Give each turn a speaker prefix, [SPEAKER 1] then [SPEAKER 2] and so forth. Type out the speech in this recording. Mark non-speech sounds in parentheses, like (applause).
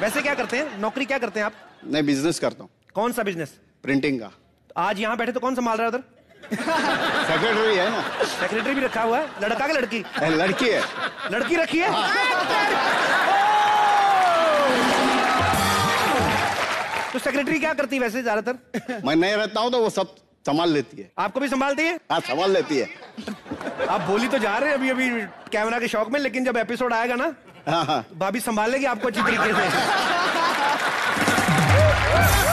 [SPEAKER 1] वैसे क्या करते हैं? नौकरी क्या करते हैं आप?
[SPEAKER 2] नहीं बिज़नेस करता हूँ।
[SPEAKER 1] कौन सा बिज़नेस
[SPEAKER 2] प्रिंटिंग का।
[SPEAKER 1] आज यहाँ बैठे तो कौन संभाल रहा है उधर?
[SPEAKER 2] सेक्रेटरी है ना?
[SPEAKER 1] सेक्रेटरी भी रखा हुआ है। लड़का की लड़की?
[SPEAKER 2] लड़की है।
[SPEAKER 1] लड़की रखी है? तो सेक्रेटरी क्या करती है वैसे ज़्यादातर?
[SPEAKER 2] मैं नहीं रहता हूँ तो वो सब संभाल लेती है।
[SPEAKER 1] आपको भी संभालती है?
[SPEAKER 2] हाँ संभाल लेती है।
[SPEAKER 1] आप बोली तो जा रहे हैं अभी अभी कैमरा के शौक में लेकिन जब एपिसोड आएगा ना
[SPEAKER 2] हाँ हाँ
[SPEAKER 1] भाभी संभाल लेगी आपको अच्छी तरीके से। (laughs)